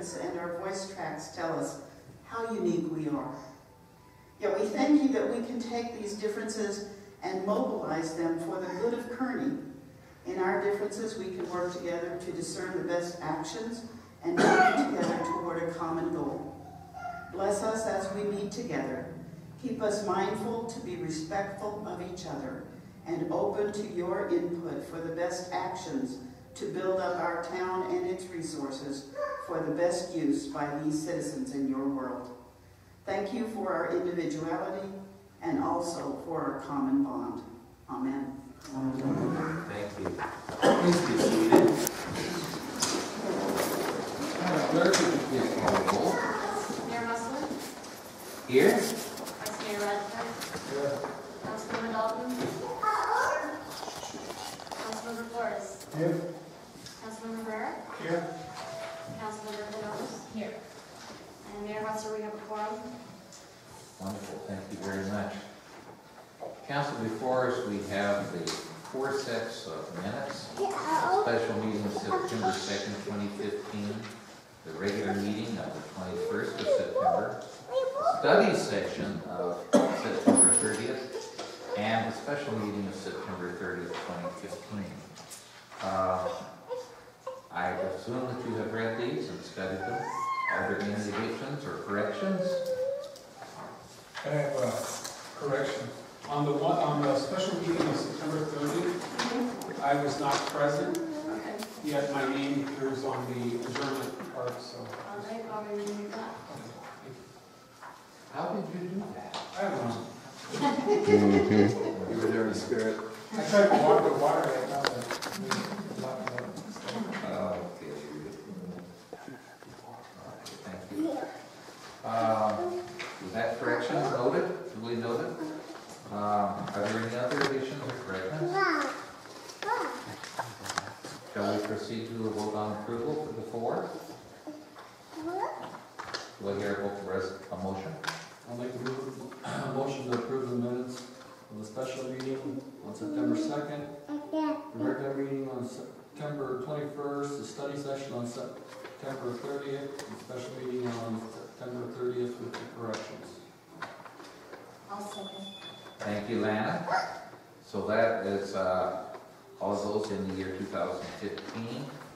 and our voice tracks tell us how unique we are. Yet we thank you that we can take these differences and mobilize them for the good of Kearny. In our differences, we can work together to discern the best actions and work together toward a common goal. Bless us as we meet together. Keep us mindful to be respectful of each other and open to your input for the best actions to build up our town and its resources for the best use by these citizens in your world. Thank you for our individuality and also for our common bond. Amen. Thank you. Please be seated. Madam Clerk, please call the roll? Mayor Muslin, Here?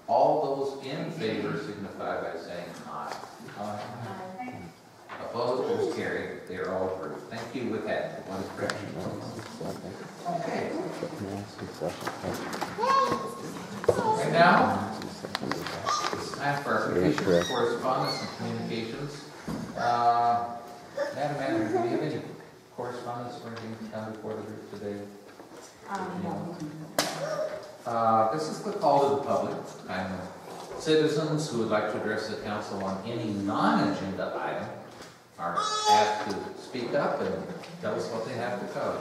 All those in favor signify by saying aye. Aye. Opposed, those carried. They are all approved. Thank you with that. One correction. Okay. And now, it's time for our official correspondence, and communications. Uh, Madam Manager, do you have any correspondence or anything to come before the group today? Um, no. Uh, This is the call to the public. Citizens who would like to address the council on any non-agenda item are asked to speak up and tell us what they have to us.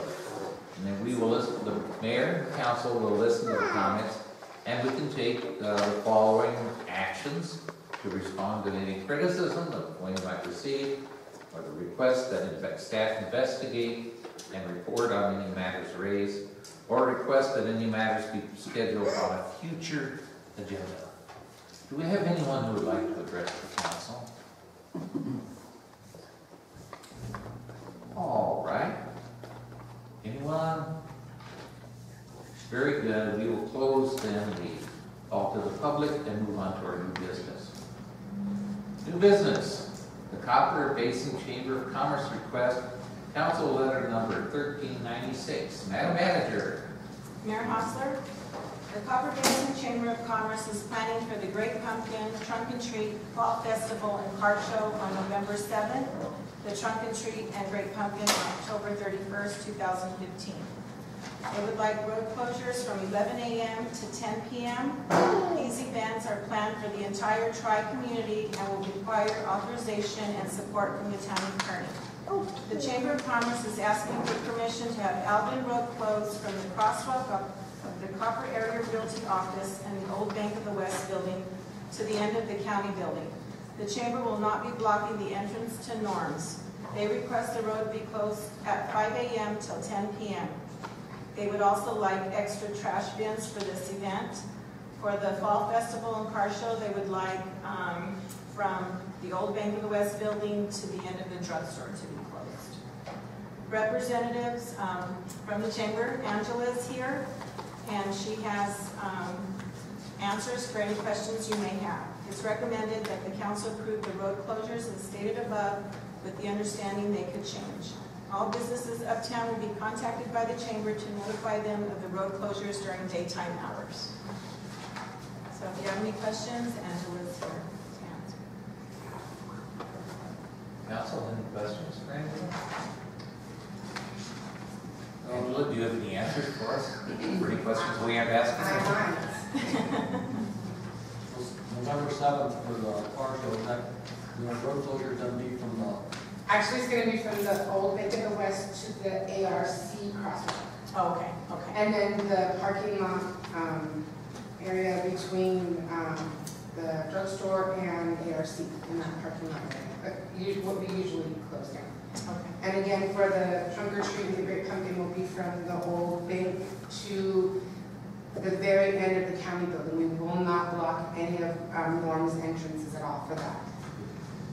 And then we will listen, the mayor and council will listen to the comments, and we can take uh, the following actions to respond to any criticism that you might proceed, or the request that staff investigate and report on any matters raised, or request that any matters be scheduled on a future agenda. Do we have anyone who would like to address the council? All right. Anyone? Very good. We will close then the call to the public and move on to our new business. New business, the Copper Basin Chamber of Commerce request, council letter number thirteen ninety-six. Madam Manager, Mayor Hostler, the Copper Basin Chamber of Commerce is planning for the Great Pumpkin Trunk and Treat Fall Festival and Card Show on November 7th, the Trunk and Treat and Great Pumpkin on October 31st, 2015. They would like road closures from 11 a.m. to 10 p.m. These events are planned for the entire tri-community and will require authorization and support from the town Kearny. The Chamber of Commerce is asking for permission to have Alden Road closed from the crosswalk of of the Copper Area Realty Office and the Old Bank of the West Building to the end of the county building. The Chamber will not be blocking the entrance to Norms. They request the road be closed at 5 a.m. till 10 p.m. They would also like extra trash bins for this event. For the Fall Festival and Car Show, they would like um, from the Old Bank of the West Building to the end of the drugstore to be closed. Representatives um, from the Chamber, Angela is here, and she has um, answers for any questions you may have. It's recommended that the council approve the road closures as stated above with the understanding they could change. All businesses uptown will be contacted by the chamber to notify them of the road closures during daytime hours. So if you have any questions, Angela's here to answer. Council, any questions for Angela? Angela, do you have any answers for us? For any questions we have asked? November seventh for the car show, is that, you know, road closure gonna be from the, Actually, it's gonna be from the old Bank of the West to the ARC crosswalk. Oh, okay, okay. And then the parking lot, um, area between, um, the drugstore and ARC in that parking lot area. Usually, what we usually close down. Okay. And again, for the trunk or treat and the great pumpkin will be from the old bank to the very end of the county building. We will not block any of, um, Norm's entrances at all for that.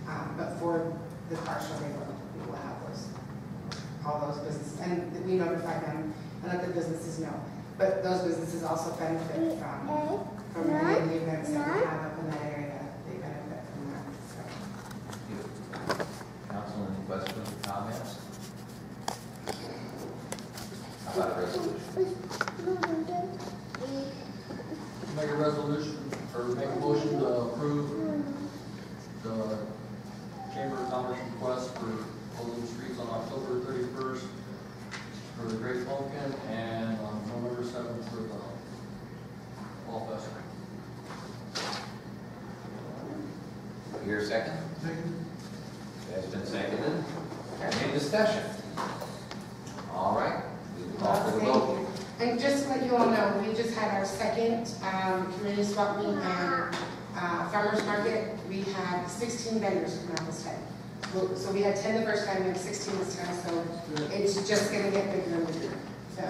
Um, but for the car show, we will have those, all those businesses, and we notify them and let the businesses know. But those businesses also benefit from, from the events that we have up in that area, they benefit from that, so. Council, any questions or comments? How about a resolution? make a resolution, or make a motion to approve the Chamber of Commerce request for closing streets on October thirty-first for the Great Pumpkin and on November seventh for the Fall Festival. Here a second? Has been seconded. Any discussion? All right, we will call for the Thank vote. you. And just to let you all know, we just had our second um, community swap meet and uh, farmers market. We had 16 vendors come out this time. Well, So we had 10 the first time, we have 16 this time, so it's just gonna get bigger and bigger. So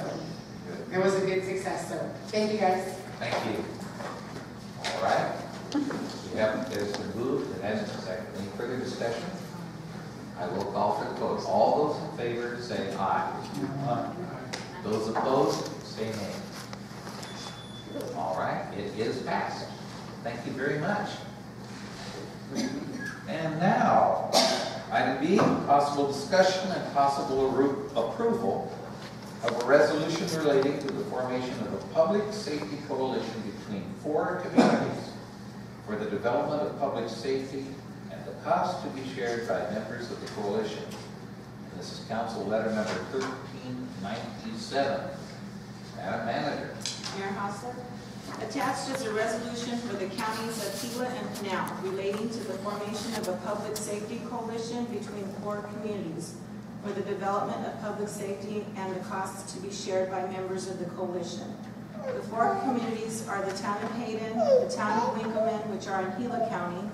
it was a good success, so thank you guys. Thank you. All right. We have, there's been moved, it has been seconded. Any further discussion? I will call for the vote. All those in favor say aye. Aye. Those opposed, say nay. All right, it is passed. Thank you very much. And now, item B, possible discussion and possible approval of a resolution relating to the formation of a public safety coalition between four communities for the development of public safety and the cost to be shared by members of the coalition. And this is council letter number thirteen ninety-seven. Madam Manager. Mayor Hostler. Attached is a resolution for the counties of Gila and Pinal relating to the formation of a public safety coalition between four communities for the development of public safety and the costs to be shared by members of the coalition. The four communities are the town of Hayden, the town of Winkelman, which are in Gila County,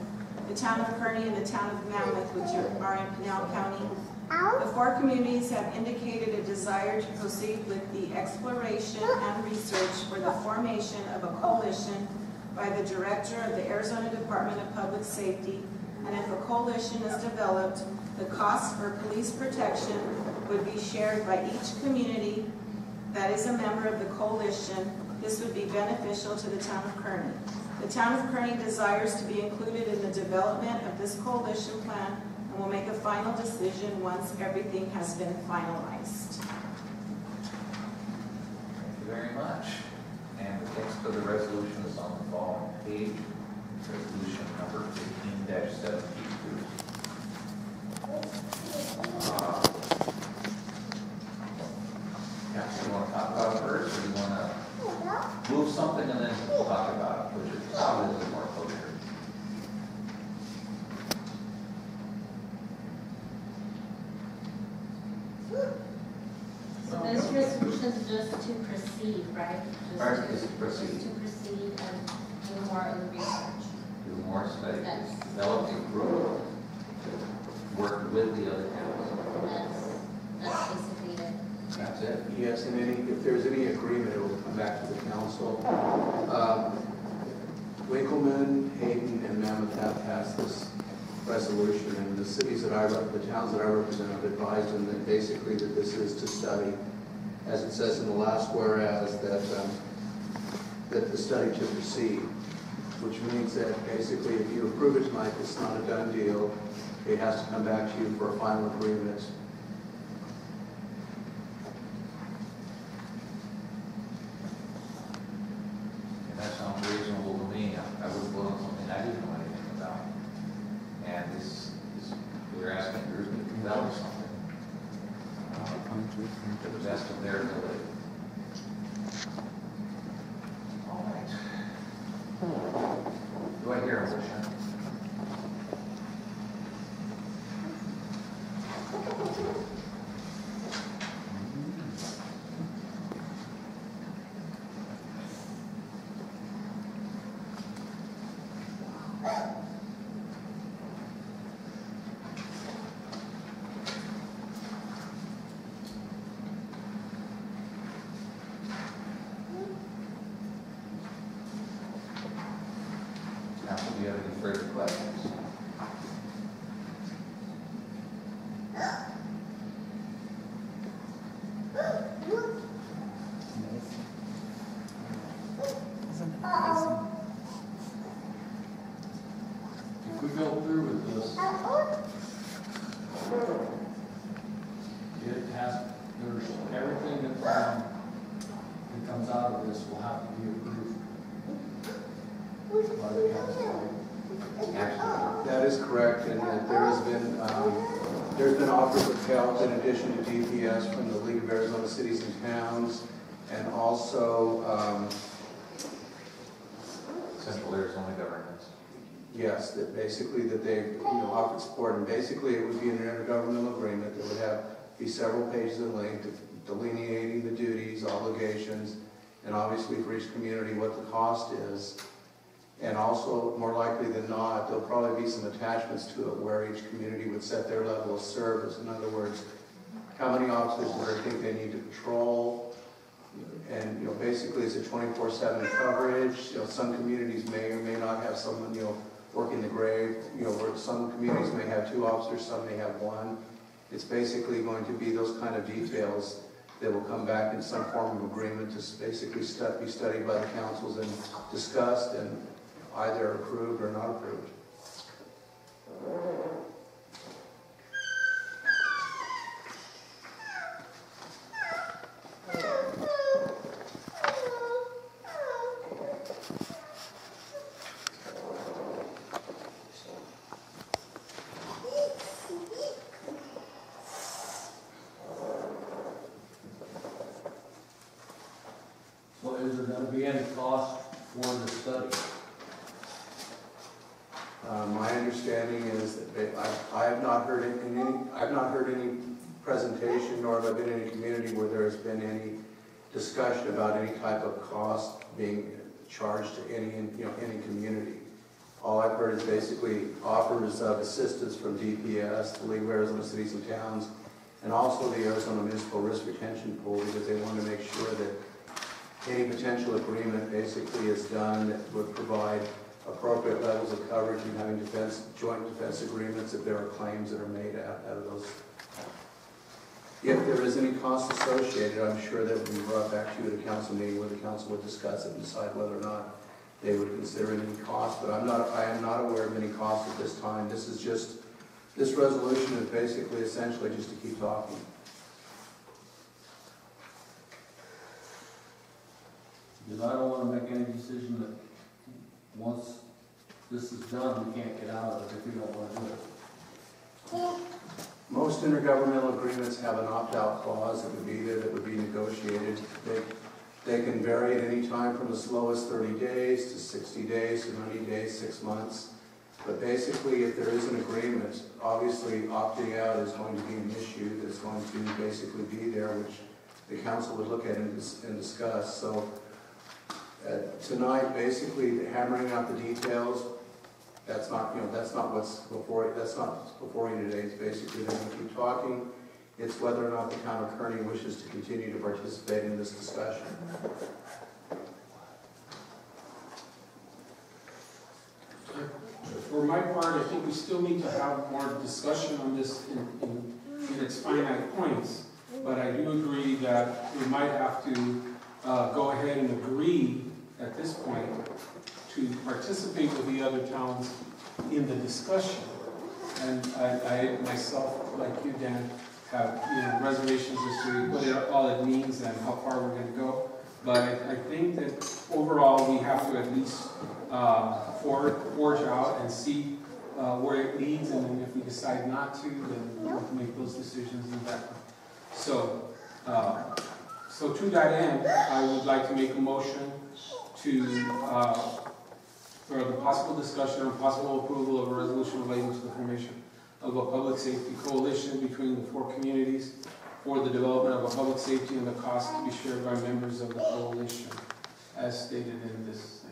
the town of Kearny, and the town of Mammoth, which are in Pinal County, the four communities have indicated a desire to proceed with the exploration and research for the formation of a coalition by the Director of the Arizona Department of Public Safety, and if a coalition is developed, the costs for police protection would be shared by each community that is a member of the coalition. This would be beneficial to the town of Kearny. The town of Kearny desires to be included in the development of this coalition plan We'll make a final decision once everything has been finalized. Thank you very much. And the next for the resolution is on the following page, resolution number 15-72. Proceed, right? Just Right, to- just to proceed. Just to proceed and do more of the research. Do more study, Yes. develop the approval, work with the other towns. That's, that's basically it. That's it. Yes, and any, if there's any agreement, it will come back to the council. Uh, Winkelman, Hayden, and Mammoth have passed this resolution, and the cities that I, rep- the towns that I represent have advised them that basically that this is to study, as it says in the last whereas, that, um, that the study to proceed, which means that basically if you approve it tonight, it's not a done deal. It has to come back to you for a final agreement And that sounds reasonable to me. I I wouldn't vote on something I didn't know anything about. And this, this, we're asking group to develop something. uh, To the best of their ability. All right. Hmm. Do I hear a motion? Council, do you have any further questions? If we go through with this, it has, there's, everything that, um, that comes out of this will have to be approved by the council. Absolutely. That is correct, and that there has been, um, there's been offers of help in addition to DPS from the League of Arizona Cities and Towns, and also, um, Central Arizona Governments. yes, that basically that they, you know, offered support, and basically it would be an intergovernmental agreement that would have, be several pages in length delineating the duties, obligations, and obviously for each community what the cost is. And also, more likely than not, there'll probably be some attachments to it where each community would set their level of service. In other words, how many officers do they think they need to patrol? And, you know, basically, is it twenty-four seven coverage? You know, some communities may or may not have someone, you know, working the grave. You know, some communities may have two officers, some may have one. It's basically going to be those kind of details that will come back in some form of agreement to basically stu- be studied by the councils and discussed and either approved or not approved. So is there gonna be any cost for the study? Uh, My understanding is that they, I, I have not heard in any, I've not heard any presentation, nor have I been in any community where there has been any discussion about any type of cost being charged to any, you know, any community. All I've heard is basically offers of assistance from DPS, the League of Arizona Cities and Towns, and also the Arizona Municipal Risk Retention Pool, because they want to make sure that any potential agreement basically is done that would provide appropriate levels of coverage and having defense, joint defense agreements if there are claims that are made out, out of those. If there is any cost associated, I'm sure that would be brought back to you at a council meeting where the council would discuss it and decide whether or not they would consider any cost, but I'm not, I am not aware of any cost at this time. This is just, this resolution is basically essentially just to keep talking. Because I don't wanna make any decision that, once this is done, we can't get out of it if we don't wanna do it. Most intergovernmental agreements have an opt-out clause that would be there, that would be negotiated. They, they can vary at any time from as low as 30 days to 60 days to 90 days, six months. But basically, if there is an agreement, obviously opting out is going to be an issue that's going to basically be there, which the council would look at and dis- and discuss. So uh, tonight, basically hammering out the details, that's not, you know, that's not what's before, that's not before you today, it's basically they're gonna keep talking. It's whether or not the town of Kearny wishes to continue to participate in this discussion. For my part, I think we still need to have more discussion on this in, in, in its finite points. But I do agree that we might have to, uh, go ahead and agree at this point to participate with the other towns in the discussion. And I, I myself, like you, Dan, have, you know, reservations as to what it, all it means and how far we're gonna go. But I, I think that overall, we have to at least, uh, for, forge out and see, uh, where it leads, and if we decide not to, then we can make those decisions in that. So, uh, so to that end, I would like to make a motion to, uh, for the possible discussion and possible approval of a resolution relating to the formation of a public safety coalition between the four communities for the development of a public safety and the cost to be shared by members of the coalition, as stated in this.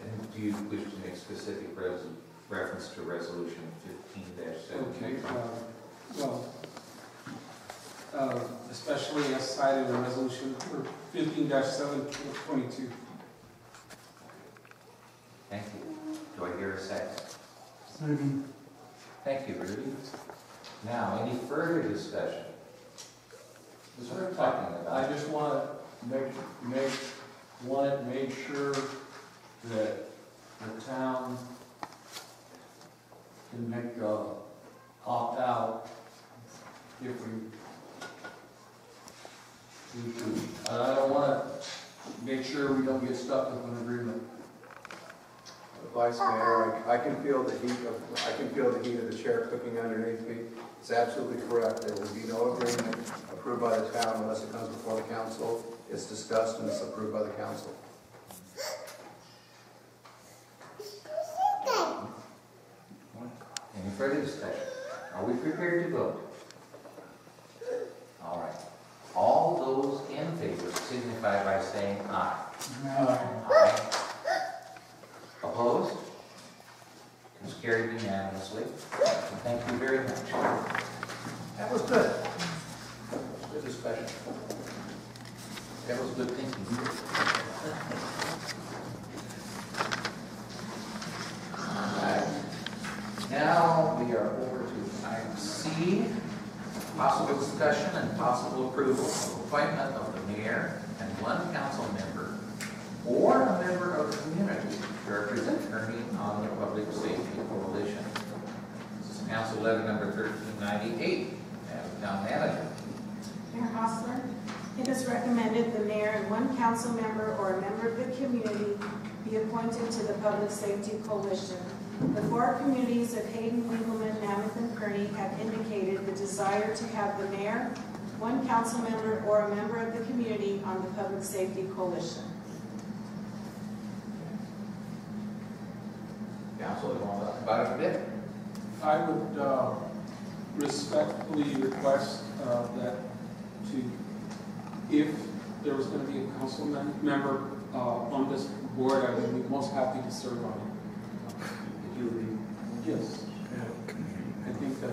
And do you wish to make specific res- reference to resolution fifteen Okay, seventeen? uh, well, uh, especially as cited in resolution fifteen seven twenty-two. Thank you. Do I hear a second? second? Thank you, Rudy. Now, any further discussion? This is what we're talking about. I just wanna make, make, want it made sure that the town can make a opt-out if we choose to. I don't wanna make sure we don't get stuck with an agreement. Vice Mayor, I can feel the heat of, I can feel the heat of the chair cooking underneath me. It's absolutely correct. There will be no agreement approved by the town unless it comes before the council. It's discussed and it's approved by the council. Any further discussion? Are we prepared to vote? All right. All those in favor signify by saying aye. Aye. Opposed? It's carried unanimously. Thank you very much. That was good. Good discussion. That was good thinking. Alright. Now, we are over to item C, possible discussion and possible approval of appointment of the mayor and one council member or a member of the community to represent Kearny on the Public Safety Coalition. This is council letter number thirteen ninety-eight, and town manager. Mayor Hostler, it is recommended the mayor and one council member or a member of the community be appointed to the Public Safety Coalition. The four communities of Hayden, Winkelman, Mammoth, and Kearny have indicated the desire to have the mayor, one council member, or a member of the community on the Public Safety Coalition. Council, you want to talk about it a bit? I would uh, respectfully request uh, that to, if there was going to be a council mem- member uh, on this board, I would be most happy to serve on it. If you would yes. I think that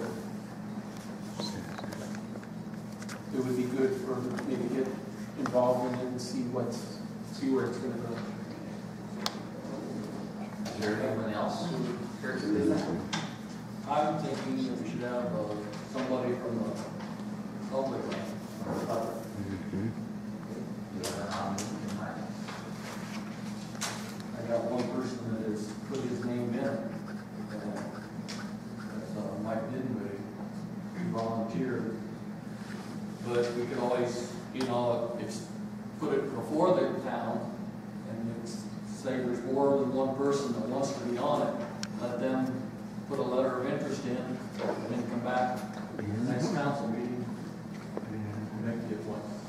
it would be good for me to get involved in it and see what's, see where it's going to go. Is there anyone else who cares to do that? I'm thinking that we should have uh, somebody from the public, uh, Do you have a nominee? person that wants to be on it, let them put a letter of interest in, and then come back to the next council meeting and make the appointment.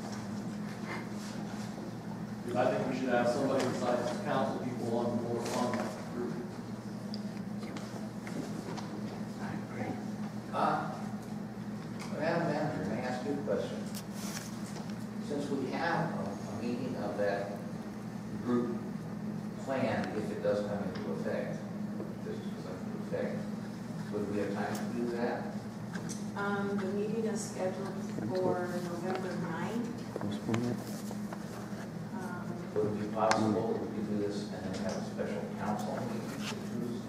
Because I think we should have somebody besides the council people on the board on that group. Uh, Madam Manager, may I ask you a question? Since we have a, a meeting of that group planned, if it does come into effect, just come into effect, would we have time to do that? Um, the meeting is scheduled for November ninth. Um, Would it be possible that we do this and then have a special council meeting to choose?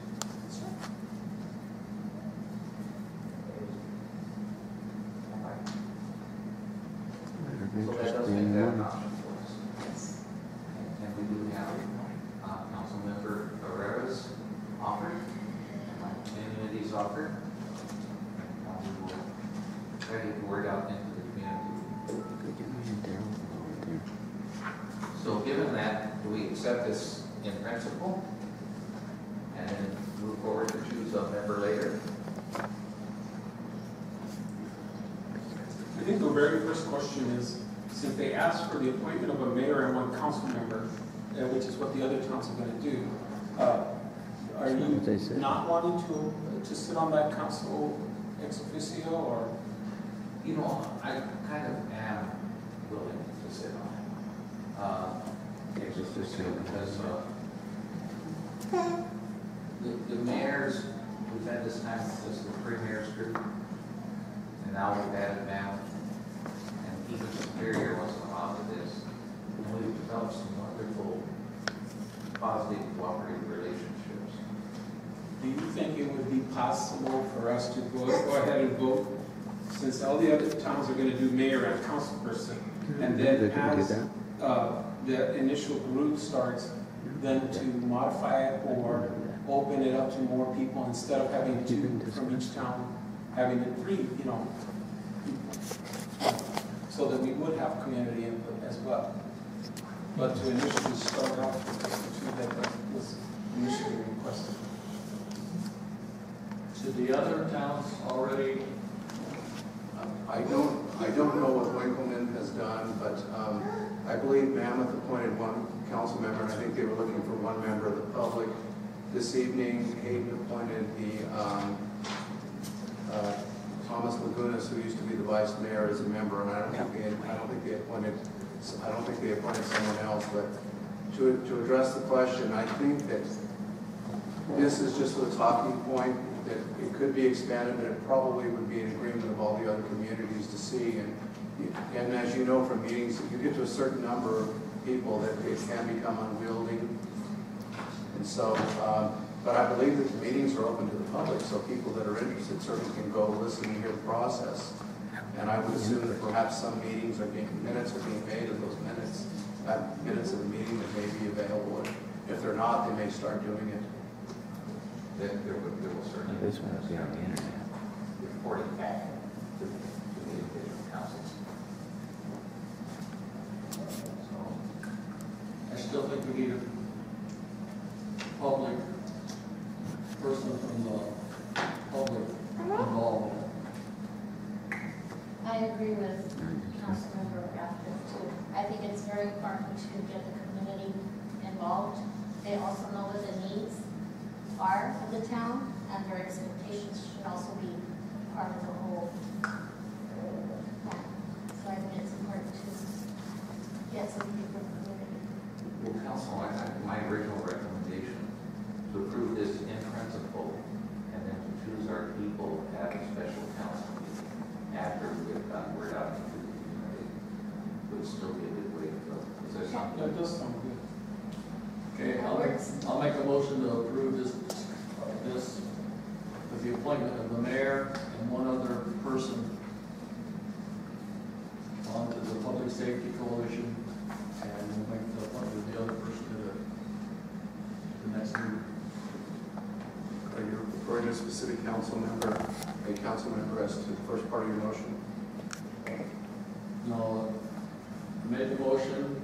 So that does make that an option for us. yes. And we do have, uh, Councilmember Herrera's offered, community's offered. Uh, we will Try to get the word out into the community. So given that, do we accept this in principle? And then move forward to choose a member later? I think the very first question is, since they asked for the appointment of a mayor and one council member, uh, which is what the other towns are gonna do, uh, are you not wanting to, to sit on that council ex officio, or? You know, I kind of am willing to sit on it. Uh, it's just this year because, uh, the, the mayors, we've had this time, this is the premier's group, and now we've added Matt, and even Superior wants to come out of this. And we've developed some wonderful, positive, cooperative relationships. Do you think it would be possible for us to go, go ahead and vote, since all the other towns are gonna do mayor and council person, and then as, uh, the initial group starts, then to modify it or open it up to more people instead of having two from each town, having it three, you know? So that we would have community input as well. But to initially start off with the two that was initially requested. Did the other towns already, I don't, I don't know what Winkelman has done, but um, I believe Mammoth appointed one council member, I think they were looking for one member of the public. This evening, Hayden appointed the um, uh, Thomas Lagunas, who used to be the vice mayor, as a member, and I don't think they, I don't think they appointed, I don't think they appointed someone else, but to, to address the question, I think that this is just a talking point, that it could be expanded, but it probably would be an agreement of all the other communities to see. And, and as you know from meetings, if you get to a certain number people, that it can become unwieldy. And so, um, but I believe that the meetings are open to the public, so people that are interested certainly can go listen and hear the process. And I would assume that perhaps some meetings are being, minutes are being made of those minutes, uh, minutes of the meeting that may be available. If they're not, they may start doing it. Then there will, there will certainly. This one will be on the internet. Reporting back to, to the individual councils. So, I still think we need a public person from the public involved. I agree with Councilmember Rafford too. I think it's important to get the community involved. They also know what the needs are of the town, and their expectations should also be part of the whole plan. So I think it's important to get some people from the community. Well, council, I, I, my original recommendation, to approve this in principle, and then to choose our people at a special council meeting after we have gotten word out into the community, would still be a good way to go. Is there something? That does sound good. Okay, I'll make, I'll make a motion to approve this, this, with the appointment of the mayor and one other person onto the Public Safety Coalition, and we'll make the appointment of the other person to the, the next meeting. Are you referring to a specific council member, a council member as to the first part of your motion? No, I made the motion,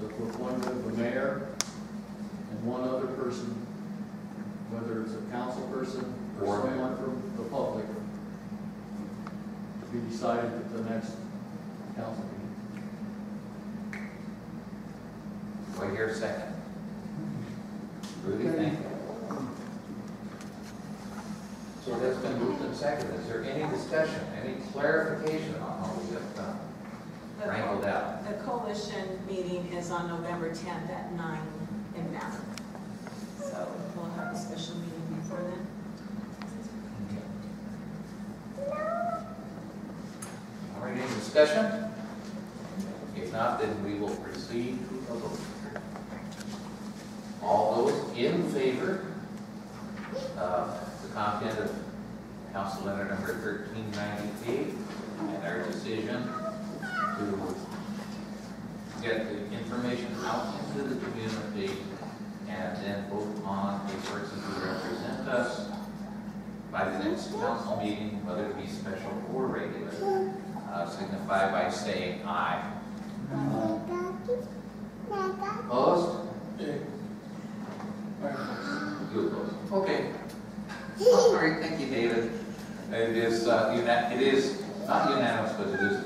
the appointment of the mayor and one other person, whether it's a council person or Or- someone from the public, to be decided at the next council meeting. Do I hear a second? Rudy, thank you. So that's been moved and seconded. Is there any discussion, any clarification on how we have uh, The wrangled co- out? The coalition meeting is on November 10th at nine in Bath. So we'll have a special meeting before then. All right, any discussion? If not, then we will proceed to a vote. In favor of the content of Council Letter Number thirteen ninety-eight and our decision to get the information out into the community and then vote on a person who represent us by the next council meeting, whether it be special or regular, uh, signify by saying aye. Opposed? You opposed? Okay. All right, thank you, David. It is, uh, it is not unanimous, but it is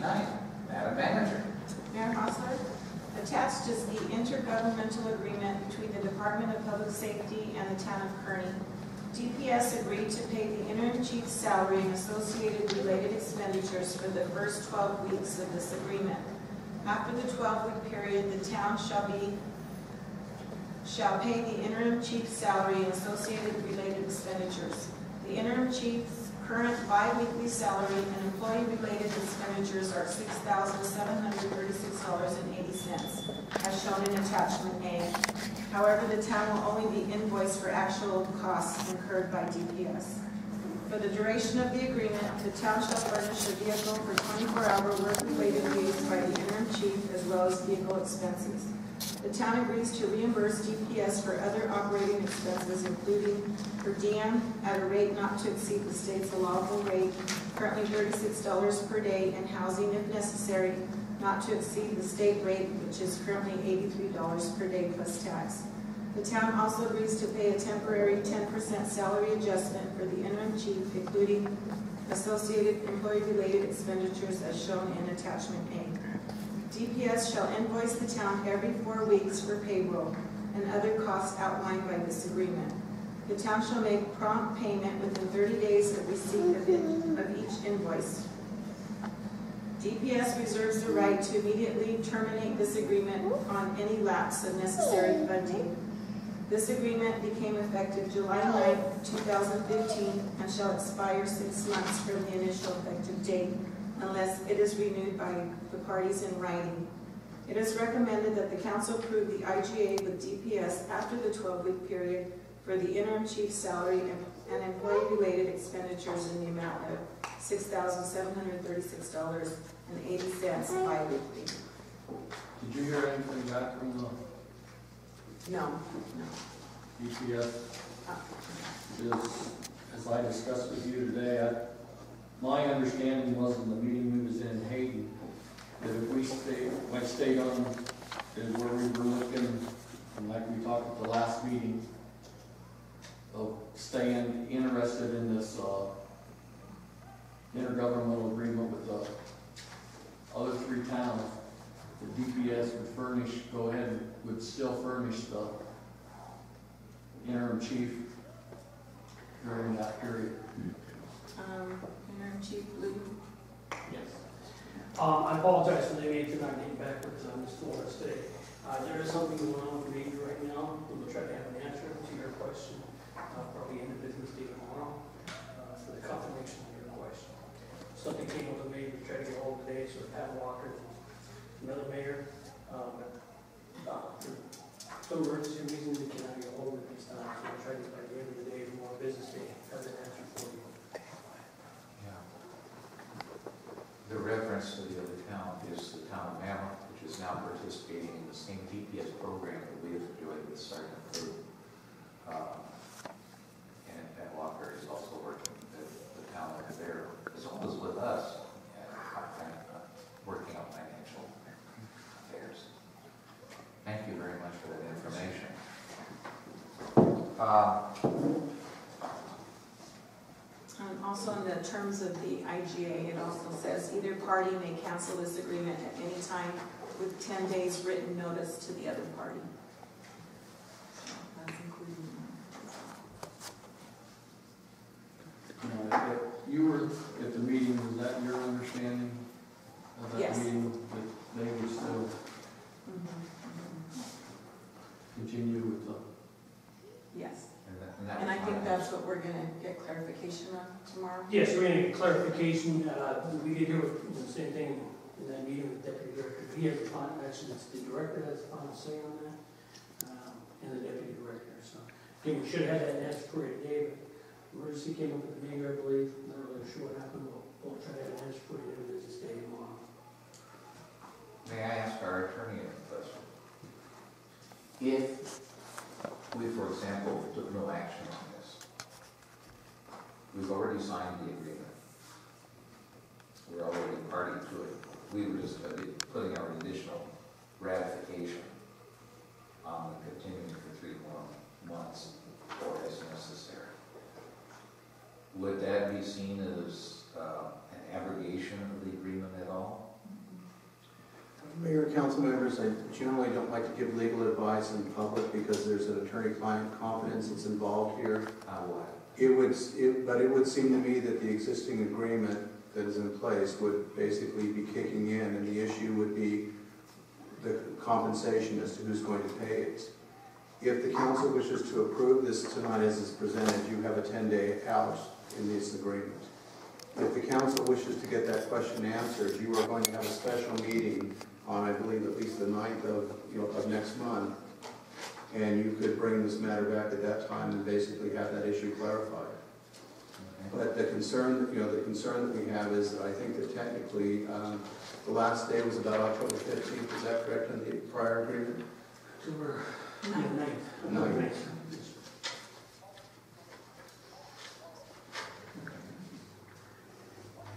Madam Manager. Mayor Hossler, attached is the intergovernmental agreement between the Department of Public Safety and the Town of Kearny. DPS agreed to pay the interim chief's salary and associated related expenditures for the first 12 weeks of this agreement. After the 12-week period, the town shall be shall pay the interim chief's salary and associated related expenditures. The interim chief's current biweekly salary and employee-related expenditures are six thousand seven hundred thirty-six dollars and eighty cents, as shown in attachment A. However, the town will only be invoiced for actual costs incurred by DPS. For the duration of the agreement, the town shall furnish a vehicle for twenty-four hour work-related needs by the interim chief as well as vehicle expenses. The town agrees to reimburse DPS for other operating expenses, including per diem at a rate not to exceed the state's allowable rate, currently thirty-six dollars per day, and housing if necessary, not to exceed the state rate, which is currently eighty-three dollars per day plus tax. The town also agrees to pay a temporary ten percent salary adjustment for the interim chief, including associated employee-related expenditures as shown in attachment A. DPS shall invoice the town every four weeks for payroll and other costs outlined by this agreement. The town shall make prompt payment within thirty days of receipt of it- of each invoice. DPS reserves the right to immediately terminate this agreement on any lapse of necessary funding. This agreement became effective July 9, 2015, and shall expire six months from the initial effective date unless it is renewed by the parties in writing. It is recommended that the council approve the IGA with DPS after the 12-week period for the interim chief's salary and- employee-related expenditures in the amount of $6,736.80 bi-weekly. Did you hear anything back from the No, no. Is, as I discussed with you today, I, my understanding was in the meeting we was in Hayden, that if we stay, my stayed on, is where we were looking, and like we talked at the last meeting, of staying interested in this, uh, intergovernmental agreement with the other three towns, the DPS would furnish, go ahead, and would still furnish the interim chief during that period. Um, interim chief Blue. Yes. Um, I apologize for the name for not getting backwards on this Florida State. Uh, there is something going on with me right now, we will try to have an answer to your question, uh, probably in the business day tomorrow, uh, for the confirmation of your question. Something came up with me, we tried to get hold today, so Pat Walker, another mayor, um, emergency reason cannot get hold of these times, so by the end of the day, business day, have an answer for you. Yeah. The reference to the other town is the town of Mammoth, which is now participating in the same DPS program that we have been doing with Sergeant Crew. Um, and Pat Walker is also working with the town there, as well as with us, and, uh, working on that. Thank you very much for that information. Uh, Um, Also, in the terms of the IGA, it also says either party may cancel this agreement at any time with 10 days written notice to the other party. So That's including. Uh, You were at the meeting, was that your understanding of that Yes. meeting? That they would still continue with the, Yes, and that- and that and I think my- that's what we're gonna get clarification on tomorrow. Yes, we're gonna get clarification, uh, we did hear the same thing in that meeting with Deputy Director. He has the final, actually, it's the director that's the final say on that, um, and the deputy director, so. Again, we should have had that answer for you today, but emergency came up with the mayor, I believe, not really sure what happened, we'll, we'll try to have an answer for you in business day tomorrow. May I ask our attorney a question? If we, for example, took no action on this, we've already signed the agreement. We're already party to it. We were just putting our additional ratification on the continuing for three more months or as necessary. Would that be seen as uh, an abrogation of the agreement at all? Mayor, council members, I generally don't like to give legal advice in public because there's an attorney-client confidence that's involved here. Uh? It would, it- but it would seem to me that the existing agreement that is in place would basically be kicking in, and the issue would be the compensation as to who's going to pay it. If the council wishes to approve this tonight as it's presented, you have a 10-day out in this agreement. If the council wishes to get that question answered, you are going to have a special meeting on, I believe, at least the 9th of, you know, of next month, and you could bring this matter back at that time and basically have that issue clarified. But the concern, you know, the concern that we have is that I think that technically, um, the last day was about October fifteenth, is that correct in the prior agreement? October, yeah, ninth. Ninth. Ninth.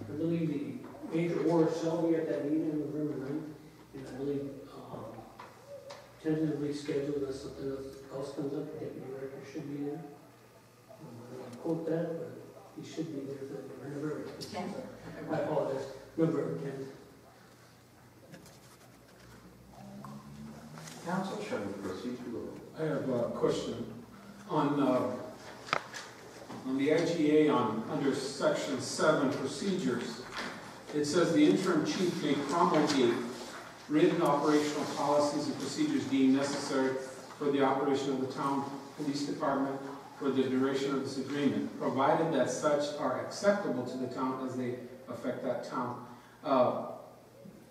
I believe the major war shall be at that meeting on November ninth, and I believe, um, tentatively scheduled as something else else comes up, the deputy director should be there. Um, I don't want to quote that, but he should be there for November. Tenth. I apologize, November tenth. Council, shall proceed to a? I have a question. On, uh, on the IGA on, under section seven, procedures, it says the interim chief may promulgate written operational policies and procedures deemed necessary for the operation of the town police department for the duration of this agreement, provided that such are acceptable to the town as they affect that town. Uh,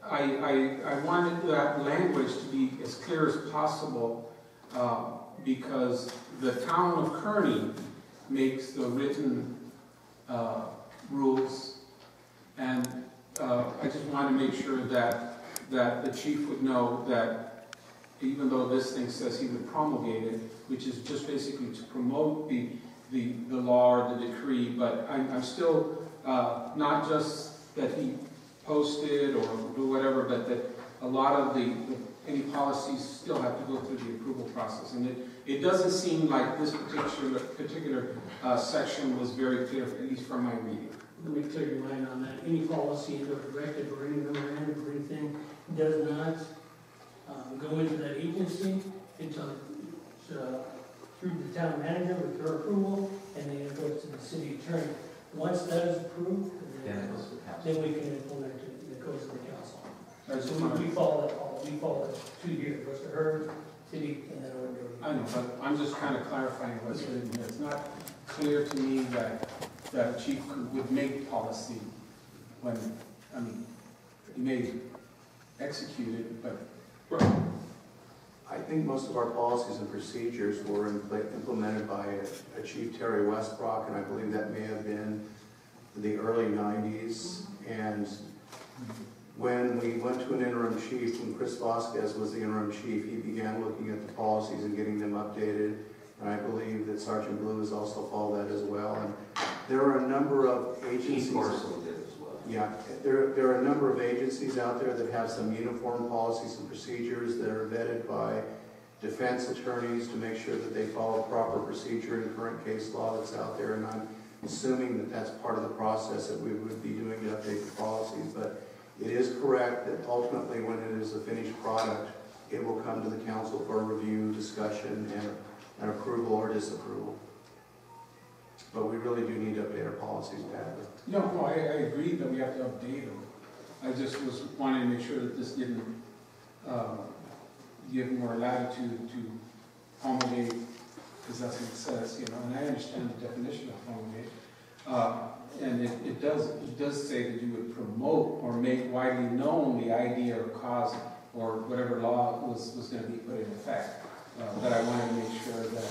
I, I, I wanted that language to be as clear as possible, uh, because the town of Kearny makes the written, uh, rules. And, uh, I just wanted to make sure that, that the chief would know that even though this thing says he would promulgate it, which is just basically to promote the, the, the law or the decree, but I'm, I'm still, uh, not just that he posted or do whatever, but that a lot of the, the- any policies still have to go through the approval process. And it, it doesn't seem like this particular, particular, uh, section was very clear, at least from my reading. Let me clear your mind on that. Any policy or directive or any memorandum or anything does not um, go into that agency until it's uh, through the town manager with her approval, and then it goes to the city attorney. Once that is approved, Then it goes to council. then we can implement it, and it goes to the council. I just So we- we follow that, all- we follow it two years, goes to her, city, and then over to. I know, but I'm just kind of clarifying what's written here. It's not clear to me that, that chief could, would make policy when, I mean, he may execute it, but I think most of our policies and procedures were impl- implemented by a- a Chief Terry Westbrook, and I believe that may have been the early 90s. And When we went to an interim chief, when Chris Vasquez was the interim chief, he began looking at the policies and getting them updated. And I believe that Sergeant Blue has also followed that as well. And there are a number of agencies. Did as well. Yeah, there, there are a number of agencies out there that have some uniform policies and procedures that are vetted by defense attorneys to make sure that they follow proper procedure in current case law that's out there. And I'm assuming that that's part of the process that we would be doing to update the policies. But it is correct that ultimately, when it is a finished product, it will come to the council for review, discussion, and, and approval or disapproval. But we really do need to update our policies badly. No, no, I, I agree that we have to update them. I just was wanting to make sure that this didn't, um, give more latitude to promulgate, because that's what it says, you know, and I understand the definition of promulgate. Uh, and it, it does, it does say that you would promote or make widely known the idea or cause or whatever law was, was gonna be put in effect. Uh, but I wanted to make sure that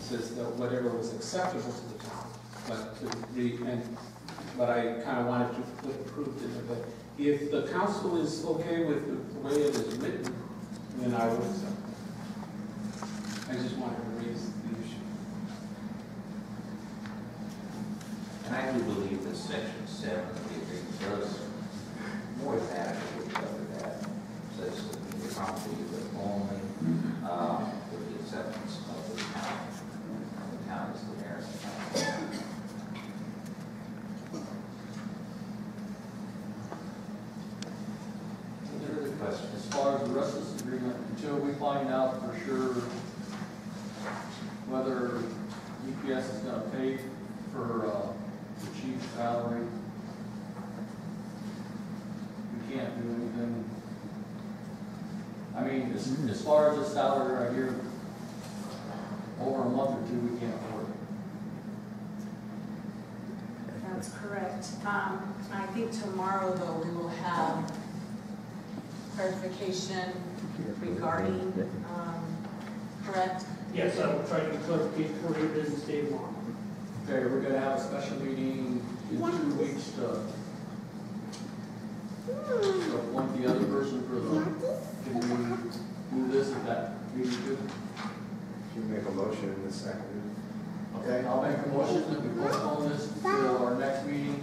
says that whatever was acceptable to the town, but to read, and, but I kinda wanted to put approved in it, but if the council is okay with the- way it is written, then I would accept it. I just wanted to raise the issue. And I do believe that section seven of does more than adequately cover that. Says that the property but only, uh, with the acceptance of the town. The town is the mayor of the town. Any other questions? As far as the rest of this agreement, until we find out for sure whether DPS is gonna pay for, uh, the chief's salary, we can't do anything. I mean, as, as far as the salary right here, over a month or two, we can't afford it. That's correct. Um, I think tomorrow, though, we will have clarification regarding, um, correct? Yes, I will try to get clarification for your business day tomorrow. Okay, we're gonna have a special meeting in two weeks to to appoint the other person for the, can we do this at that meeting too? You make a motion in a second. Okay, I'll make a motion that we postpone this to our next meeting,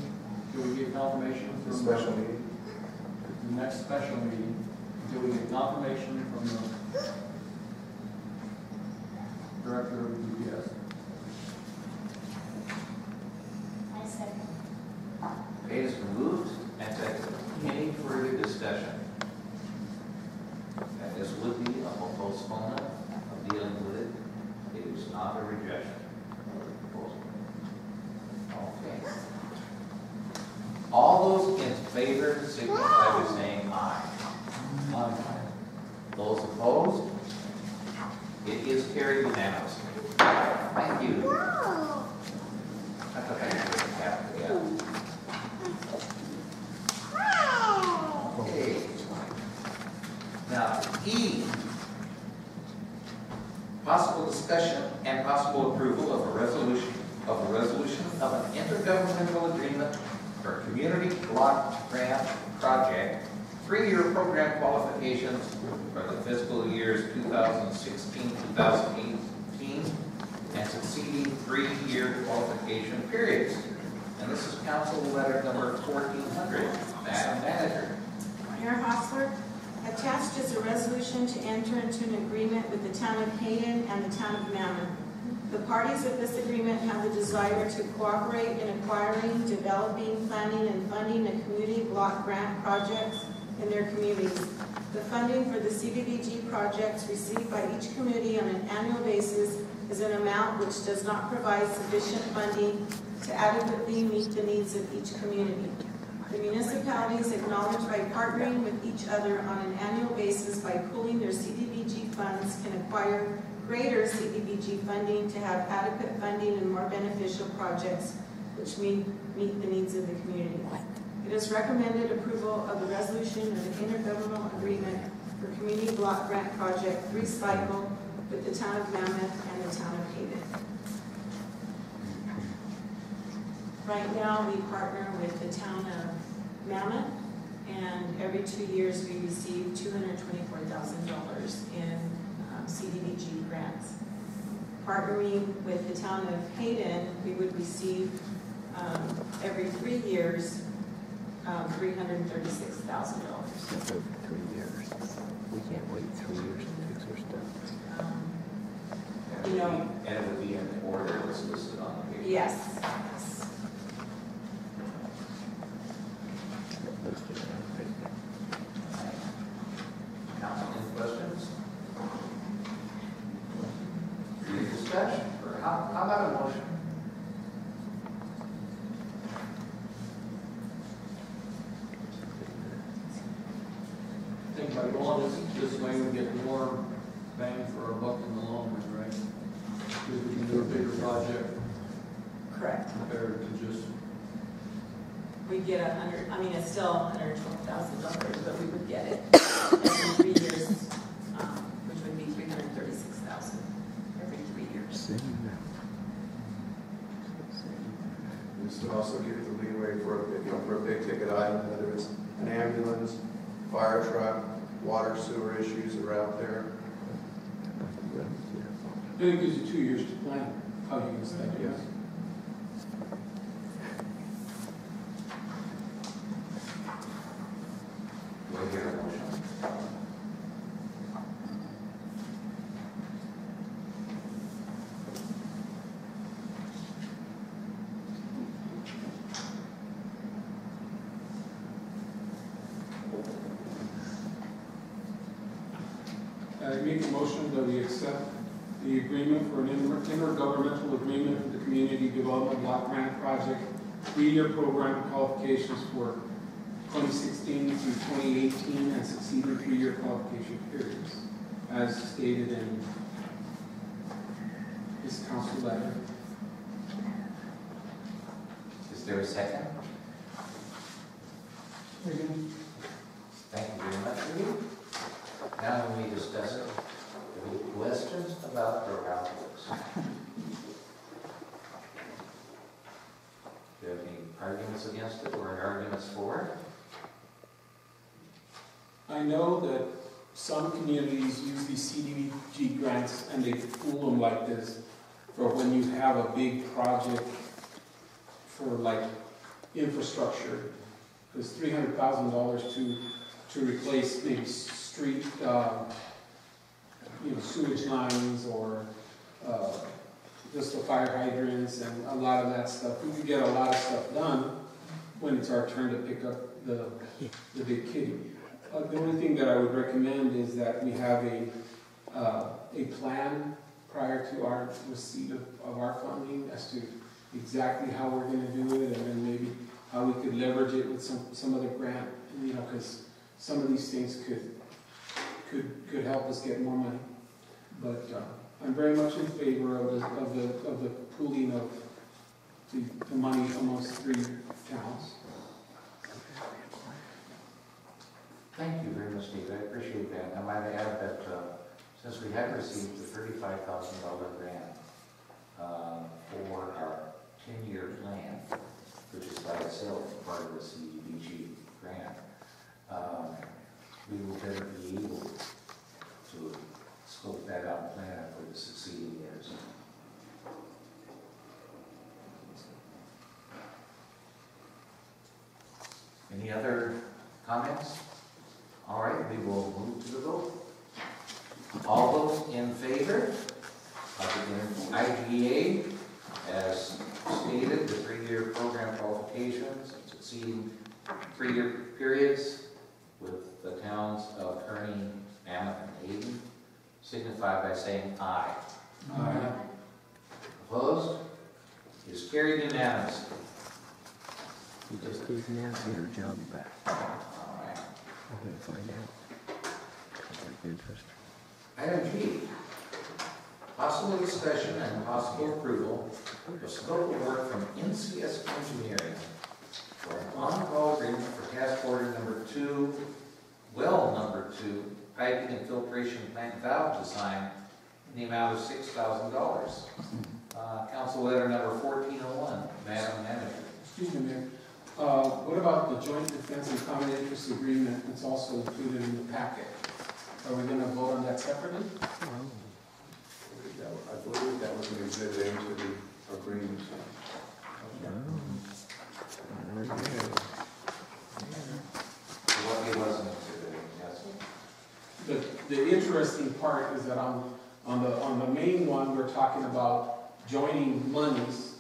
till we get confirmation The special meeting? The next special meeting, until we get confirmation from the director of DPS. I second. Okay, it's been moved and seconded. Any further discussion? And this would be a postponement of dealing with it. It is not a rejection of the proposal. Okay. All those in favor signify by saying aye. Aye. Those opposed? It is carried unanimously. Thank you. I thought I should have, yeah. Okay. Now, E, possible discussion and possible approval of a resolution, of a resolution of an intergovernmental agreement for community block grant project, three-year program qualifications for the fiscal years 2016, 2018, and succeeding three-year qualification periods. And this is council letter number 1400. Madam Manager. Mayor Hostler, attached is a resolution to enter into an agreement with the town of Hayden and the town of Mammoth. The parties of this agreement have the desire to cooperate in acquiring, developing, planning, and funding a community block grant projects in their communities. The funding for the CDBG projects received by each community on an annual basis is an amount which does not provide sufficient funding to adequately meet the needs of each community. The municipalities acknowledge by partnering with each other on an annual basis by pooling their CDBG funds can acquire greater CDBG funding to have adequate funding and more beneficial projects which meet, meet the needs of the community. It is recommended approval of the resolution of the intergovernmental agreement for community block grant project three cycle with the town of Mammoth and the town of Hayden. Right now, we partner with the town of Mammoth And every two years, we receive $224,000 in um, CDBG grants. Partnering with the town of Hayden, we would receive um, every three years, um, $336,000. Three years. We can't wait three years to fix our stuff. Um, And You it would know- And it would be in order that's listed on the paper. Yes. yes. Council, any questions? Any discussion, or how, how about a motion? I think by going this, this way, we get more bang for our buck in the long run, right? Because do a bigger project Correct. compared to just, We get a hundred, I mean, it's still hundred twelve thousand dollars, but we would get it every three years, um, which would be three hundred thirty-six thousand every three years. This would also give the leeway for, a you know, for a big ticket item, whether it's an ambulance, fire truck, water sewer issues that are out there. It gives you two years to plan how you're gonna spend it. Yes. Do I hear a motion? I make a motion that we accept the agreement for an inter- intergovernmental agreement with the Community Development Block Grant Project, three-year program qualifications for 2016 through 2018 and succeeding three-year qualification periods, as stated in this council letter. Is there a second? Thank you very much. Now when we discuss it, any questions about the outputs? Do you have any arguments against it or any arguments for it? I know that some communities use these CDBG grants and they pool them like this for when you have a big project for like infrastructure. Thousand dollars to, to replace maybe street, uh, you know, sewage lines or, uh, just the fire hydrants and a lot of that stuff. We can get a lot of stuff done when it's our turn to pick up the, the big kitty. Uh, The only thing that I would recommend is that we have a, uh, a plan prior to our receipt of, of our funding as to exactly how we're gonna do it, and then maybe how we could leverage it with some, some other grant, you know, because some of these things could, could, could help us get more money. But, uh, I'm very much in favor of the, of the, of the pooling of the, the money amongst three towns. Thank you very much, Steve, I appreciate that. I might add that, uh, since we have received the thirty-five thousand dollar grant, uh, for our ten-year plan, which is by itself part of the CDBG grant, um, we will better be able to scope that out and plan it for the succeeding years. Any other comments? All right, we will move to the vote. All those in favor of the IGA as stated, the three-year program qualifications, succeeding three-year periods with the towns of Kearny, Mammoth, and Hayden, signify by saying aye. Aye. Opposed? Is carried unanimously. You just gave Nancy her job back. All right. I'm gonna find out. Conflict of interest. Item G, possible discussion and possible approval of scope of work from NCS Engineering for an on-call agreement for task order number two, well number two, piping and filtration plant valve design in the amount of six thousand dollars. Uh, council letter number fourteen oh one, Madam Manager. Excuse me, Mayor. Uh, what about the joint defense and common interest agreement that's also included in the packet? Are we gonna vote on that separately? I believe that was an exhibit into the agreement. What wasn't exhibiting, yes. The, the interesting part is that on, on the, on the main one, we're talking about joining monies,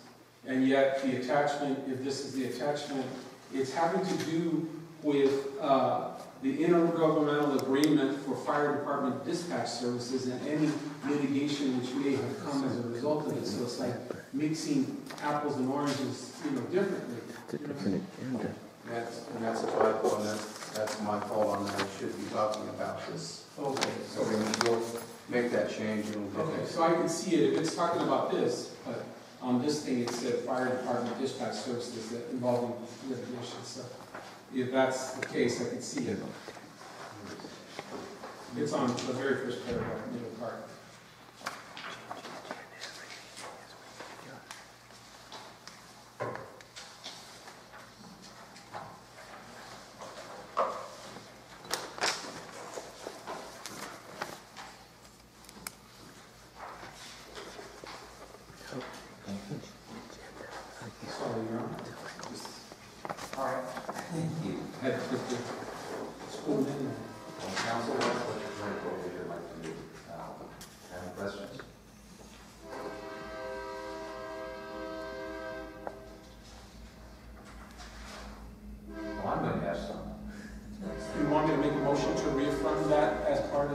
and yet the attachment, if this is the attachment, it's having to do with, uh, the intergovernmental agreement for fire department dispatch services and any litigation which may have come as a result of it, so it's like mixing apples and oranges, you know, differently. That's, and that's a typo, and that's, that's my fault on that. I should be talking about this. Okay, So we will make that change and we'll Okay, so I can see it, if it's talking about this, but on this thing, it said fire department dispatch services that involving litigation, so if that's the case, I can see it. It's on the very first paragraph, middle part.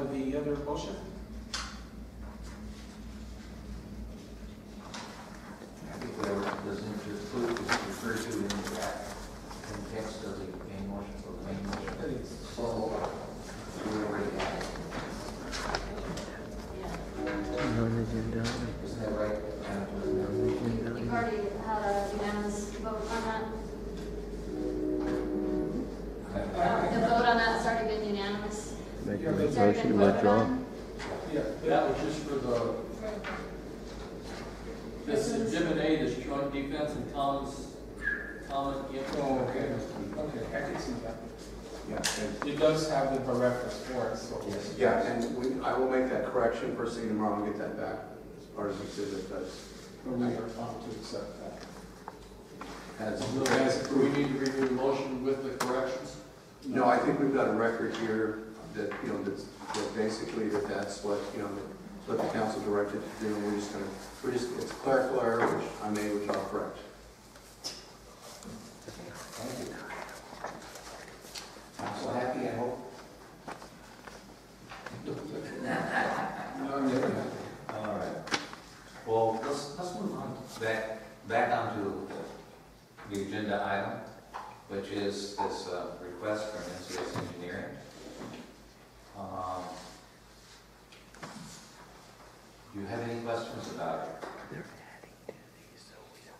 Of the other motion? I think whatever doesn't include is referred to in the act, in the text of the main motion, or the main motion. That is. So, we already have it. Isn't that right? Anna? We've already had a unanimous vote on that. The vote on that's already been unanimous. Make a It's already been voted on. Yeah, That was just for the, this exhibit A, this joint defense and commons, common info. Oh, okay, okay, I can see that. Yeah, and- It does have the reference for it, so. Yes. yeah, and we, I will make that correction first thing tomorrow and get that back as part of the exhibit, that's, But we are found to accept that. as, So guys, do we need to review the motion with the corrections? no, I think we've got a record here that, you know, that's, that basically that that's what, you know, that's what the council directed to do, and we're just gonna, we're just, it's a clerical error, which I made, which I'll correct. Thank you. I'm so happy, I hope. No, I'm never. All right. Well, let's, let's move on back, back onto the agenda item, which is this uh, request from NCS Engineering. Um, Do you have any questions about it?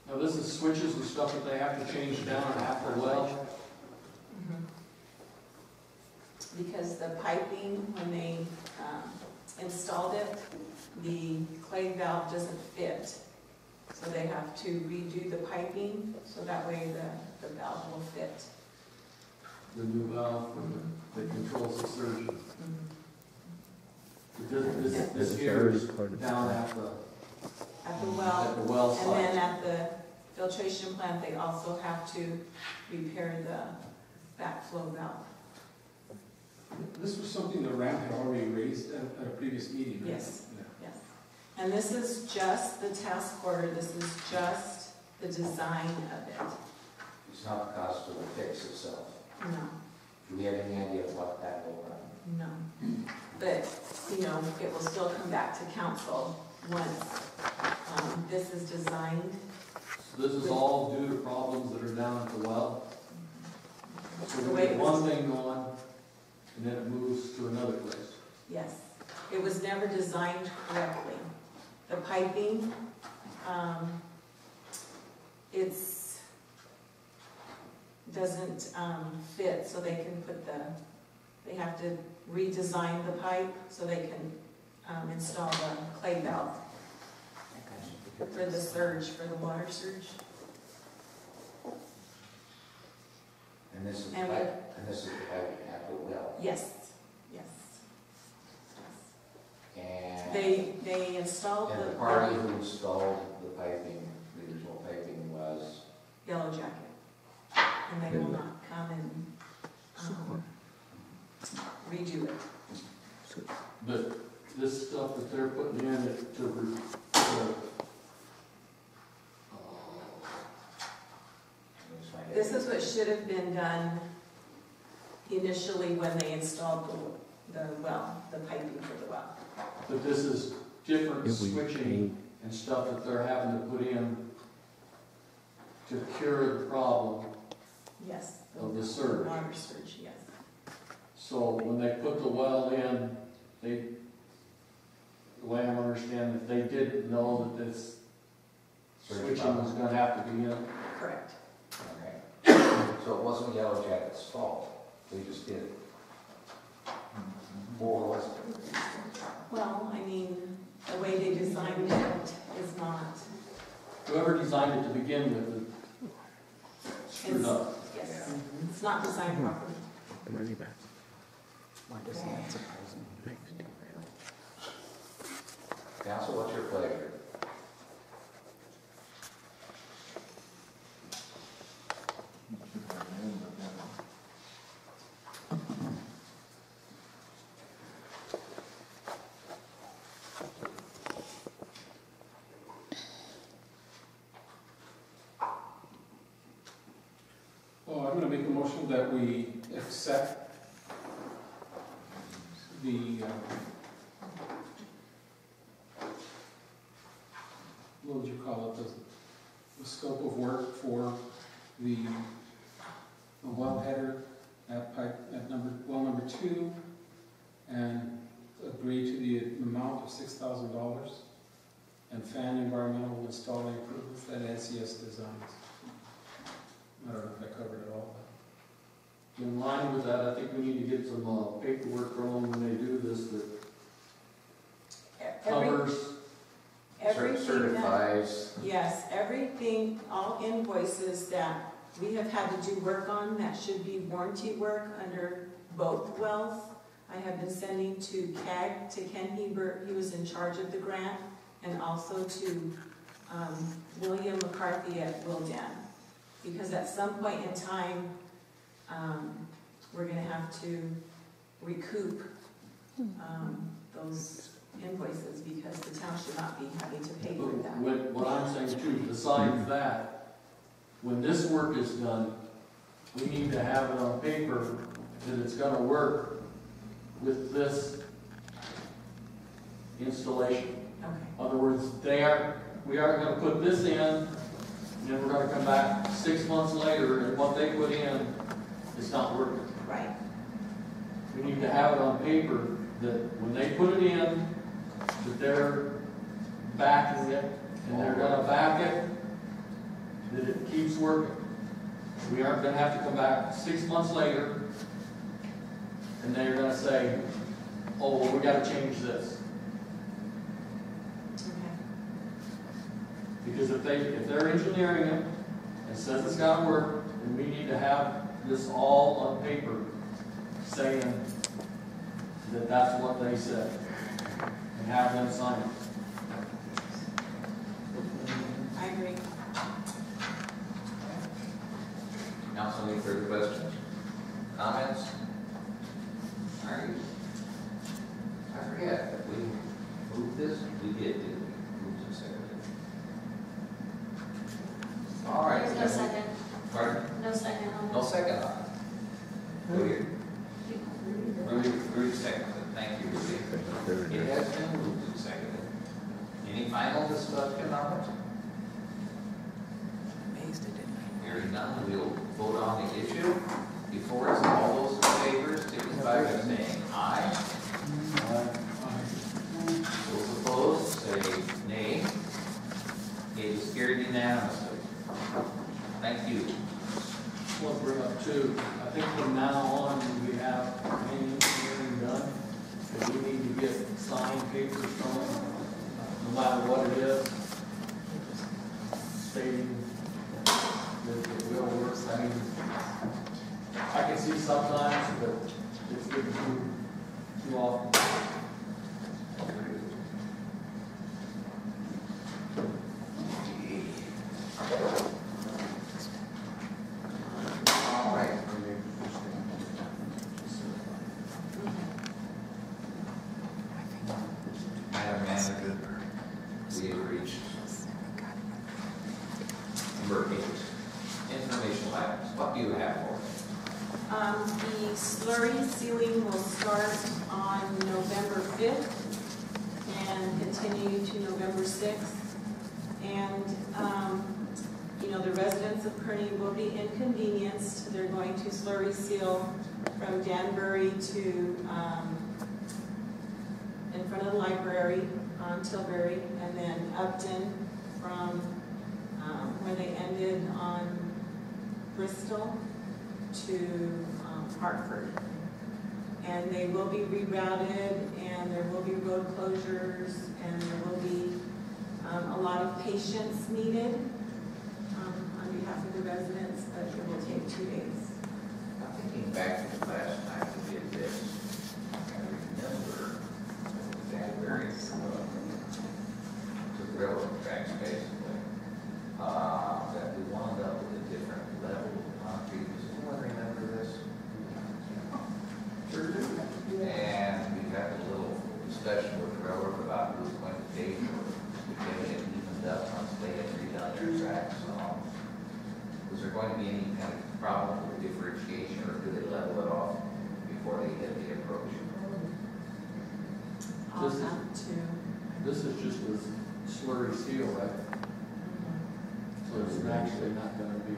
Now, this is switches and stuff that they have to change down at the well. Because the piping, when they um, installed it, the clay valve doesn't fit. So they have to redo the piping, so that way the, the valve will fit. the new valve for the- that controls the surge. This, this, this here is down at the, At the at the well and then at the filtration plant, they also have to repair the backflow valve. This was something that Ram had already raised at, at a previous meeting, right? Yes. Yeah. Yes. And this is just the task order, this is just the design of it. It's not the cost of the fix itself. No. Do we have any idea of what that will run? No. But, you know, it will still come back to council once um, this is designed. So This is all due to problems that are down at the well. So The we way get one thing going, and then it moves to another place. yes. It was never designed correctly. The piping, um, it's, doesn't um, fit, so they can put the, they have to redesign the pipe so they can um, install the clay valve for the surge, for the water surge. And this is, And we- pipe- and this is the piping at the well. Yes, yes. And, They, they installed and the the party who installed the piping, the original piping was, Yellow Jacket. And they will not come and, um, redo it. But this stuff that they're putting in it to, re- to, This is what should have been done initially when they installed the, the well, the piping for the well. but this is different switching and stuff that they're having to put in to cure the problem Yes. of the surge. Water surge, yes. So when they put the well in, they, the way I'm understanding it, they didn't know that this switching was gonna have to be in. Correct. okay. So it wasn't Yellow Jacket's fault, they just did it. Or was it? Well, I mean, the way they designed it is not, Whoever designed it to begin with it screwed up. yes, it's not designed hmm. properly. Why doesn't that surprise me? Council, what's your pleasure? Oh, I'm gonna make a motion that we accept the, um, what would you call it, the, the scope of work for the, the well header at pipe, at number, well number two, and agree to the amount of six thousand dollars, and Fann Environmental will install the improvements that NCS designs. I don't know if I covered it all. In line with that, I think we need to get some uh, paperwork going when they do this that Every, covers, everything that, Certifies, yes, everything, all invoices that had to do work on that should be warranty work under both wells. I have been sending to CAG, to Ken Hebert, he was in charge of the grant, and also to, um, William McCarthy at Willdan. Because at some point in time, um, we're gonna have to recoup, um, those invoices because the town should not be having to pay for that. what, what I'm saying too, besides that, when this work is done, we need to have it on paper that it's gonna work with this installation. Okay, In other words, they are, we are gonna put this in, and then we're gonna come back six months later, and what they put in is not working. right, We need to have it on paper that when they put it in, that they're backing it, and they're gonna back it, that it keeps working. We aren't gonna have to come back six months later, and they're gonna say, oh, well, we gotta change this. okay. Because if they, if they're engineering it and says it's gotta work, then we need to have this all on paper saying that that's what they said. And have them sign it. I agree. Council, any further questions? Comments? All right. I forget, if we moved this, we did, didn't we? Moved and seconded. All right. There's no second, Pardon? no second on No this. second on it. Rudy, Rudy, Rudy seconded, thank you, Rudy. It has been moved and seconded. Any final discussion on it? Amazed it didn't. Hearing none, we'll vote on the issue. Before us, all those in favor, signify by saying aye. Those opposed, say nay. It is carried unanimously. Thank you. We'll bring up too, I think from now on, we have any engineering done, that we need to get signed papers from them, uh, no matter what it is, stating that it will work, I mean, I can see sometimes, but it's good too, too often. All right. Madam Manager, we have reached number eight, informational items. What do you have for us? Um, the slurry sealing will start on November fifth and continue to November sixth. And, um, you know, the residents of Kearny will be inconvenienced. They're going to slurry seal from Danbury to, um, in front of the library on Tilbury, and then Upton from, um, where they ended on Bristol to um, Hartford. And they will be rerouted, and there will be road closures, and there will be um, a lot of patience needed um, on behalf of the residents, but it will take two days. I'm thinking back to the last time we did this. I remember that very, uh, the railroad tracks basically, uh, that we wound up with a different level of concrete. Does anyone remember this? Sure do. And we had a little discussion with the railroad about was going to pay for getting it evened up once they had redone their tracks. Um, Was there going to be any kind of problem with differentiation, or do they level it off before they hit the approach? I'll This is- have to, This is just a slurry seal, right? So it's actually not gonna be,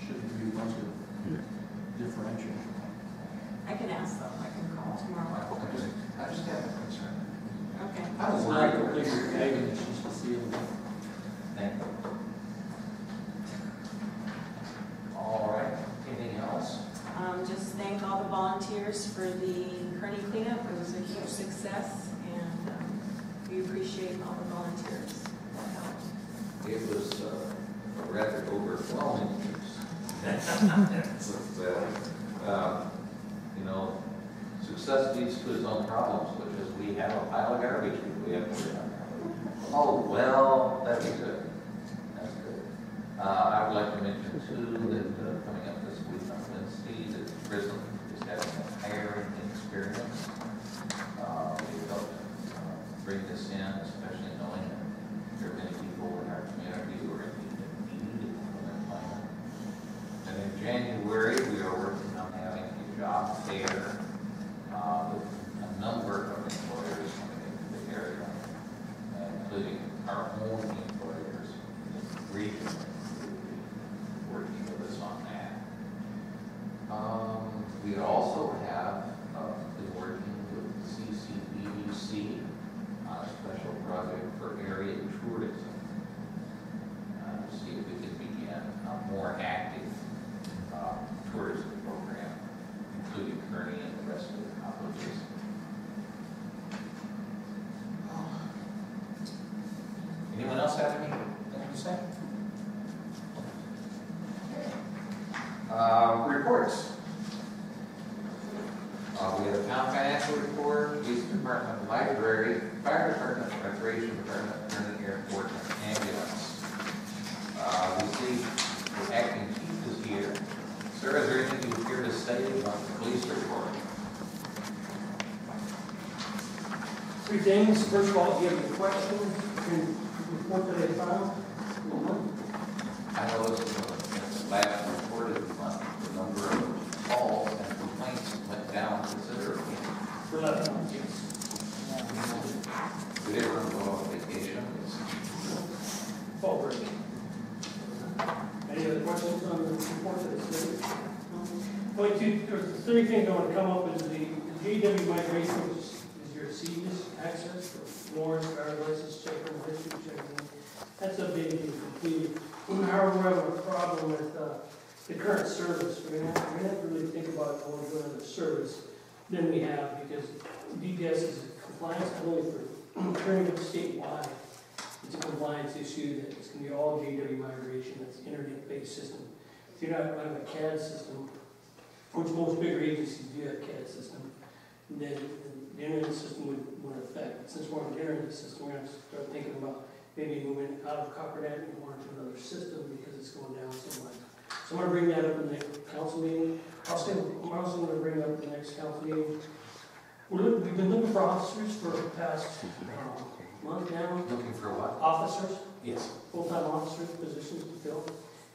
shouldn't be much of differential. I can ask them, I can call tomorrow. I just, I just have a concern. Okay. I was It's not completely paving, it's just a seal. Thank you. All right, anything else? Um, just thank all the volunteers for the Kearny cleanup. It was a huge success, and um, we appreciate all the volunteers that helped. It was uh, a rather overwhelming news. So, uh, You know, success leads to its own problems, which is we have a pile of garbage we have to up. Oh, well, that'd be good. That's good. Uh, I would like to mention too, that uh, coming up this week on Wednesday, that prison is having a hiring experience. Uh, We helped uh, bring especially knowing there are many people in our community who are in need of employment. And in January, we are working on having a job fair uh, with a number of employers coming into the area, including our own employers in the region who will be working with us on that. Um, We also have uh, been working with CCBUC on a special project for area tourism. uh, To see if we can begin a more active uh, tourism program, including Kearny and the rest of the colleges. Anyone else have anything to say? Uh, Reports. Uh, We have a town financial report, police department, library, fire department, recreation department, Kearny airport, and ambulance. Uh, We see the acting chief is here. Sir, is there anything you would care to say about the police report? Three things. First of all, if you have any questions, you can report that I filed. I noticed in the last report of the month, the number of calls and complaints went down considerably. For that month, yes. Did everyone go on vacation? Fall break. Any other questions on the report that is submitted? Point two, there's three things I want to come up is the the GW migration, which is is your CEDIS access for warrants, driver's license checker, district checking. That's a big thing completed. However, we have a problem with uh, the current service. We're gonna have, gonna have to really think about going to another service than we have because DPS is a compliance not only for current but statewide. It's a compliance issue that it's gonna be all JW migration, that's internet-based system. If you're not running a CAD system, which most bigger agencies do have CAD system, then the internet system would, would affect. Since we're on the internet system, we're gonna start thinking about maybe moving out of CopperNet and more into another system because it's going down so much. So I'm gonna bring that up in the council meeting. Also, I'm also gonna bring up the next council meeting. We're, look- we've been looking for officers for the past, uh, month now, Looking for what? officers Yes. full-time officers positions to fill.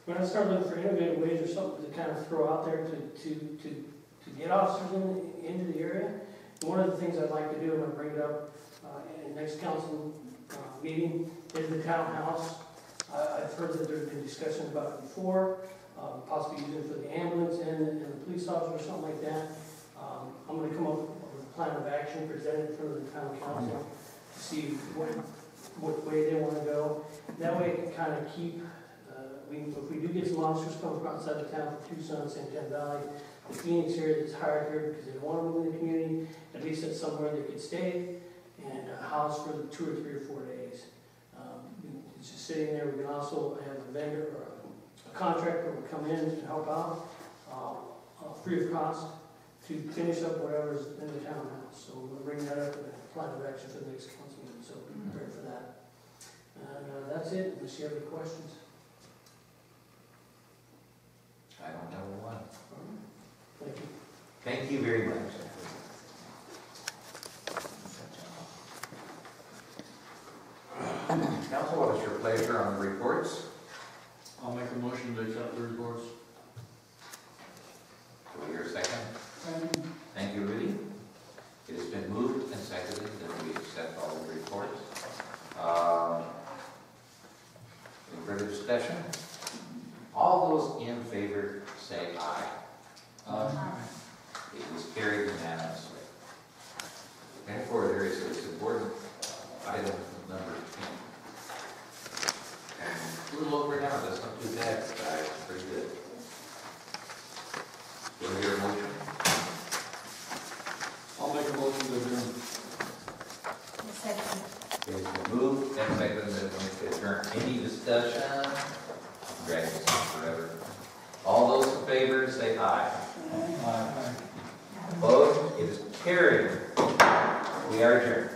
We're gonna start looking for innovative ways or something to kind of throw out there to, to, to, to get officers in, into the area. And One of the things I'd like to do, and I'll bring it up, uh, in the next council, uh, meeting, is the townhouse. I, I've heard that there's been discussion about it before, um, possibly using for the ambulance and, and the police officer or something like that. Um, I'm gonna come up with a plan of action, present it in front of the town council, to see what, what way they wanna go. That way it can kind of keep, uh, we, if we do get some officers coming from outside of town, from Tucson, San Valley, the Phoenix area that's hired here because they don't want to move in the community, at least it's somewhere they could stay and uh, house for two or three or four days. Um, It's just sitting there, we can also have a vendor or a contractor will come in and help out, uh, uh, free of cost to finish up whatever's in the townhouse. So we'll bring that up in the plan of action for the next council meeting, so be prepared for that. And uh, that's it, unless you have any questions. I don't have one. Thank you. Thank you very much. Council, what is your pleasure on the reports? I'll make a motion to accept the reports. Do we hear a second? Thank you, Rudy. It has been moved and seconded that we accept all the reports. Um, Any further discussion? All those in favor say aye. It is carried unanimously. Therefore, there is a important item number ten. And A little over now, that's not too bad, guys, pretty good. Do I hear a motion? I'll make a motion to adjourn. Second. It has been moved and seconded that we adjourn. Any discussion? Dragging this on forever. All those in favor say aye. Opposed? It is carried. We are adjourned.